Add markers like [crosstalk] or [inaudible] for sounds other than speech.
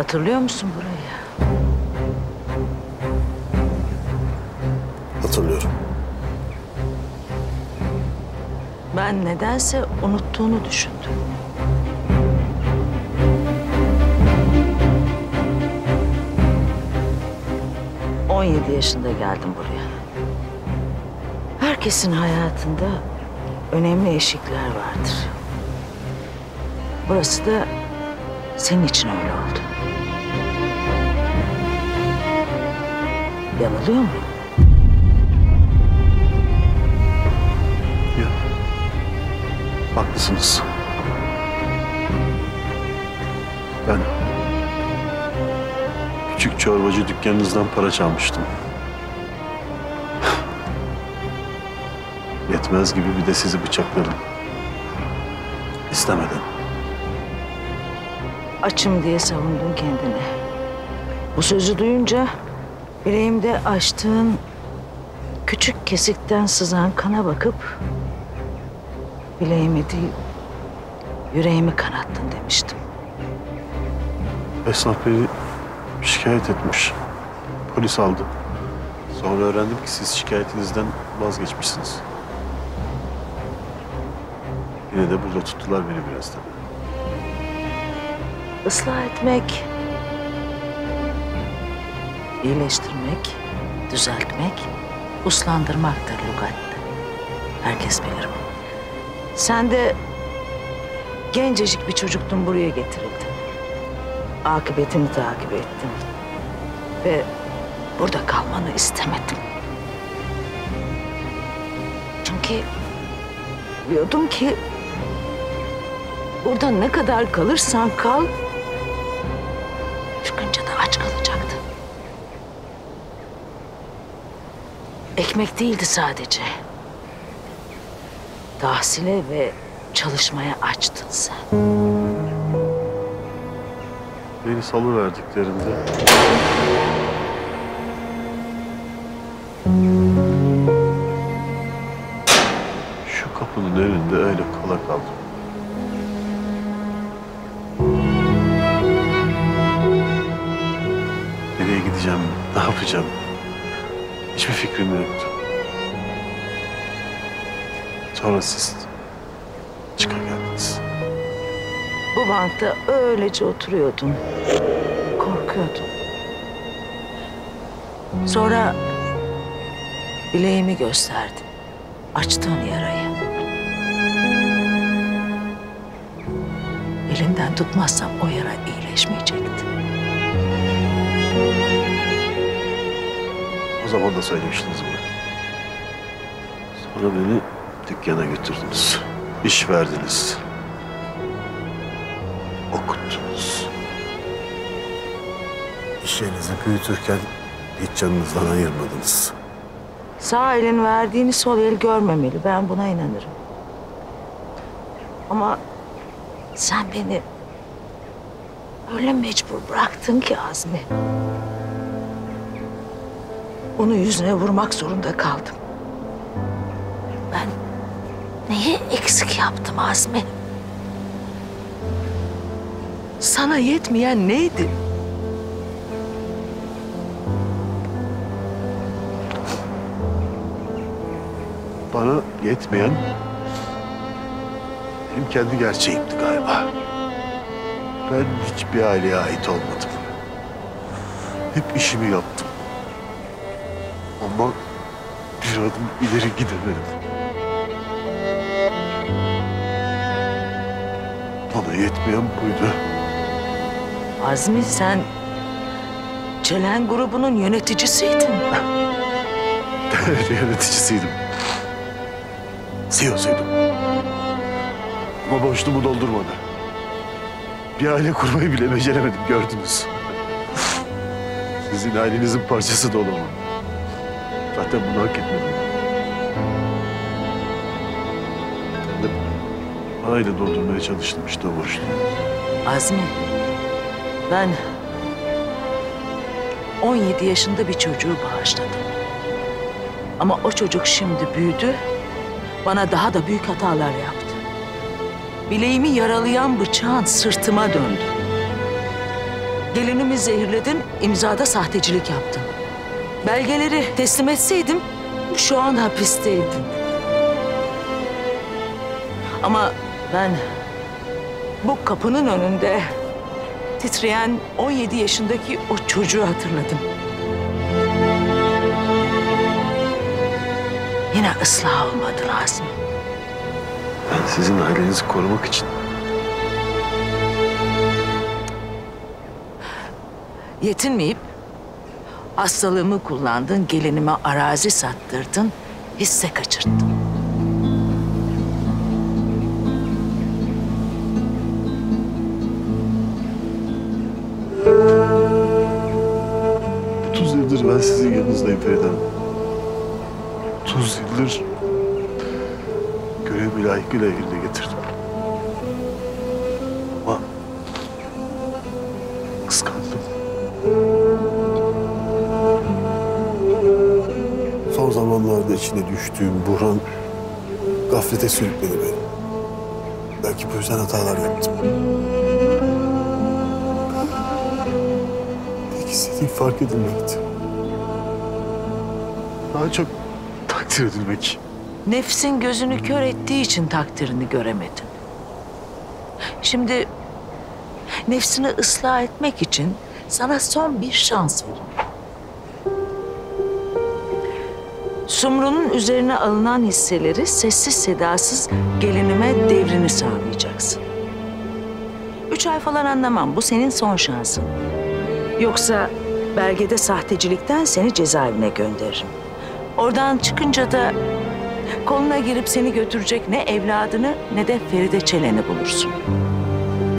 Hatırlıyor musun burayı? Hatırlıyorum. Ben nedense unuttuğunu düşündüm. On yedi yaşında geldim buraya. Herkesin hayatında önemli eşikler vardır. Burası da senin için öyle oldu. Yanılıyor muyum? Ya. Haklısınız. Ben küçük çorbacı dükkanınızdan para çalmıştım. [laughs] Yetmez gibi bir de sizi bıçakladım. İstemeden. Açım diye savundun kendini. Bu sözü duyunca bileğimde açtığın küçük kesikten sızan kana bakıp bileğimi değil yüreğimi kanattın demiştim. Esnaf beni şikayet etmiş. Polis aldı. Sonra öğrendim ki siz şikayetinizden vazgeçmişsiniz. Yine de burada tuttular beni biraz tabii. Islah etmek, iyileştirmek, düzeltmek, uslandırmaktır lügatte. Herkes bilir bunu. Sen de gencecik bir çocuktun buraya getirildin. Akıbetini takip ettim. Ve burada kalmanı istemedim. Çünkü biliyordum ki burada ne kadar kalırsan kal Ekmek değildi sadece. Tahsile ve çalışmaya açtın sen. Beni salıverdiklerinde... Şu kapının önünde öyle kala kaldım. Nereye gideceğim, ne yapacağım? Hiçbir fikrim yoktu. Sonra siz çıka geldiniz. Bu bankta öylece oturuyordun. Korkuyordun. Sonra bileğimi gösterdin. Açtığın yarayı. Elinden tutmazsam o yara iyileşmeyecekti. Zaman da söylemiştiniz bunu. Sonra beni dükkana götürdünüz. İş verdiniz. Okuttunuz. İş yerinizi büyütürken hiç canınızdan ayırmadınız. Sağ elin verdiğini sol el görmemeli. Ben buna inanırım. Ama sen beni öyle mecbur bıraktın ki Azmi. Onu yüzüne vurmak zorunda kaldım. Ben neyi eksik yaptım Azmi? Sana yetmeyen neydi? Bana yetmeyen benim kendi gerçeğimdi galiba. Ben hiçbir aileye ait olmadım. Hep işimi yaptım. Ama bir adım ileri gidemedim. Bana yetmeyen buydu. Azmi sen Çelen grubunun yöneticisiydin. Yöneticisiydim. CEO'suydum. Ama boşluğumu doldurmadı. Bir aile kurmayı bile beceremedim gördünüz. Sizin ailenizin parçası da olamam. Zaten bunu hak etmedim. De Aile doldurmaya çalıştım işte o boşluğu. Azmi, ben 17 yaşında bir çocuğu bağışladım. Ama o çocuk şimdi büyüdü, bana daha da büyük hatalar yaptı. Bileğimi yaralayan bıçağın sırtıma döndü. Gelinimi zehirledin, imzada sahtecilik yaptın. Belgeleri teslim etseydim şu an hapisteydin. Ama ben bu kapının önünde titreyen 17 yaşındaki o çocuğu hatırladım. Yine ıslah olmadı Nazım. Ben sizin ailenizi korumak için Yetinmeyip hastalığımı kullandın, gelinime arazi sattırdın, hisse kaçırttın. Otuz yıldır ben sizin yanınızdayım Feride Hanım. Otuz yıldır görevimi layıkıyla yerine getirdim. Zamanlarda içine düştüğüm buhran gaflete sürükledi beni. Belki bu yüzden hatalar yaptım. Tek istediğim fark edilmekti. Daha çok takdir edilmek. Nefsin gözünü kör ettiği için takdirini göremedin. Şimdi nefsini ıslah etmek için sana son bir şans veriyorum. Sumru'nun üzerine alınan hisseleri sessiz sedasız gelinime devrini sağlayacaksın. Üç ay falan anlamam. Bu senin son şansın. Yoksa belgede sahtecilikten seni cezaevine gönderirim. Oradan çıkınca da koluna girip seni götürecek ne evladını ne de Feride Çelen'i bulursun.